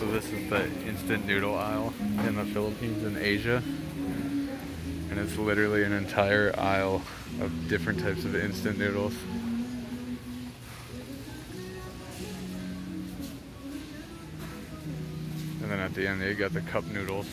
So this is the instant noodle aisle in the Philippines and Asia. And it's literally an entire aisle of different types of instant noodles. And then at the end, they got the cup noodles.